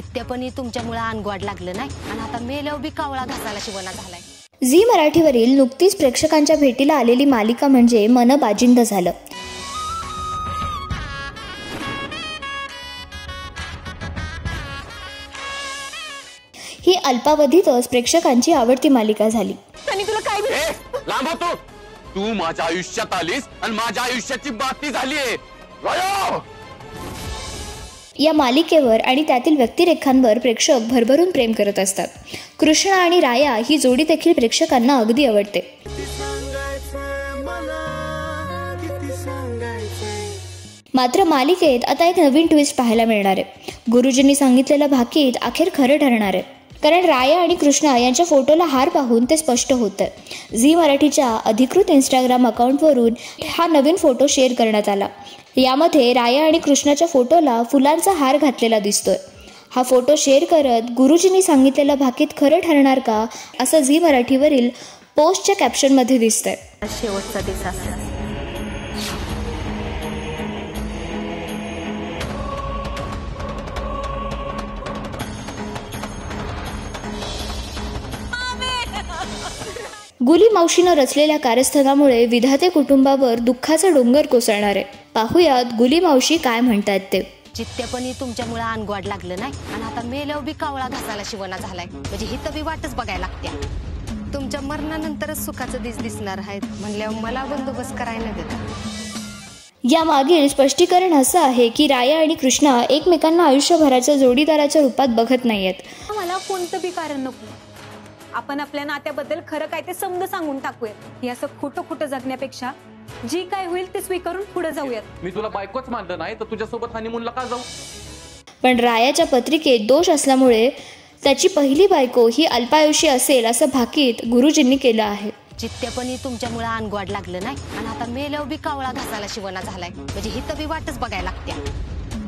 जित्यापणी तुमच्यामुळे अनगोड लागलं नाही. आणि आता मेल्यावर बी कावळा घासायला शिवना झालाय. झी मराठीवरील नुकतीच प्रेक्षकांच्या भेटीला आलेली मालिका म्हणजे मन बाजिंद झालं. ही अल्पावधीतच प्रेक्षकांची आवडती मालिका झाली. तुला काय लांब तू. माझ्या आयुष्यात आलीस आणि माझ्या आयुष्याची बातमी झालीये! या मालिकेवर आणि त्यातील व्यक्तिरेखांवर प्रेक्षक भरभरून प्रेम करत असतात. कृष्णा आणि राया ही जोडी देखील प्रेक्षकांना अगदी आवडते. मात्र मालिकेत आता एक नवीन ट्विस्ट पाहायला मिळणार आहे. गुरुजींनी सांगितलेलं भाकीत अखेर खरं ठरणार आहे. कारण राया आणि कृष्णा यांच्या फोटोला हार पाहून ते स्पष्ट होतं. झी मराठीच्या अधिकृत इंस्टाग्राम अकाउंटवरून हा नवीन फोटो शेअर करण्यात आला. यामध्ये राया आणि कृष्णाच्या फोटोला फुलांचा हार घातलेला दिसतोय. हा फोटो शेअर करत गुरुजींनी सांगितलेलं भाकीत खरं ठरणार का असं झी मराठीवरील पोस्टच्या कॅप्शनमध्ये दिसतंय. शेवटचा दिवस गुली मावशीनं रचलेल्या कारस्थानामुळे विधाते कुटुंबावर दुःखाचा डोंगर कोसळणार आहे. पाहुयात गुली मावशी काय म्हणतात ते. जित्यापणी तुमच्यामुळे अनगोड लागलं नाही. आणि आता मेल्यावर बी कावळा घासायला शिवना झालाय. म्हणजे हिथं बी वाटच बघायला लागत्या. तुमच्या मरणानंतरच सुखाचं दिस दिसणार आहेत. म्हणल्यावर मला बंदोबस्त करायला देता. या मागील स्पष्टीकरण असं आहे की राया आणि कृष्णा एकमेकांना आयुष्यभराच्या जोडीदाराच्या रूपात बघत नाहीयेत. मला कोणतं बी कारण नको. आपण आपल्या नात्याबद्दल खरं काय ते समज सांगून टाकूयात हे असं खोटं खोटं जगण्यापेक्षा जी काय होईल ते स्वीकारून पुढे जाऊयात. मी तुला बायकोच मानलं नाही तर तुझ्यासोबत हनीमूनला का जाऊ? पण रायाच्या पत्रिकेत दोष असल्यामुळे त्याची पहिली बायको ही अल्पायुषी असेल असं भाकीत गुरुजींनी केलं आहे. जित्यापणी तुमच्यामुळे अनगोड लागलं नाही आणि आता मेल्यावर बी कावळा घासायला शिवना झालाय. म्हणजे हिथं बी वाटच बघायला लागत्या.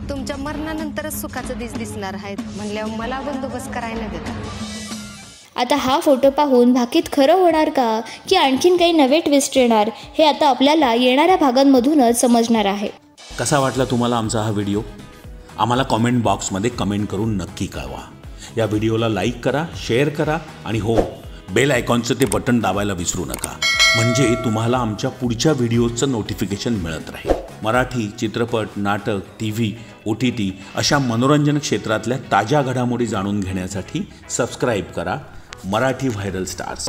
तुमच्या मरणानंतरच सुखाचं दिस दिसणार आहेत म्हणल्यावर मला बंदोबस्त करायला देता. आता हा फोटो पाहून भाकीत खरं होणार का? की आणखीन काही नवे ट्विस्ट येणार? हे आता आपल्याला येणाऱ्या भागांमधूनच समजणार आहे. कसा वाटला तुम्हाला आमचा हा व्हिडिओ आम्हाला कॉमेंट बॉक्समध्ये कमेंट करून नक्की कळवा. या व्हिडिओला लाईक करा शेअर करा आणि हो बेल आयकॉनचं ते बटन दाबायला विसरू नका. म्हणजे तुम्हाला आमच्या पुढच्या व्हिडिओचं नोटिफिकेशन मिळत राहील. मराठी चित्रपट नाटक T V O T T अशा मनोरंजन क्षेत्रातल्या ताज्या घडामोडी जाणून घेण्यासाठी सबस्क्राईब करा. Marathi viral stars.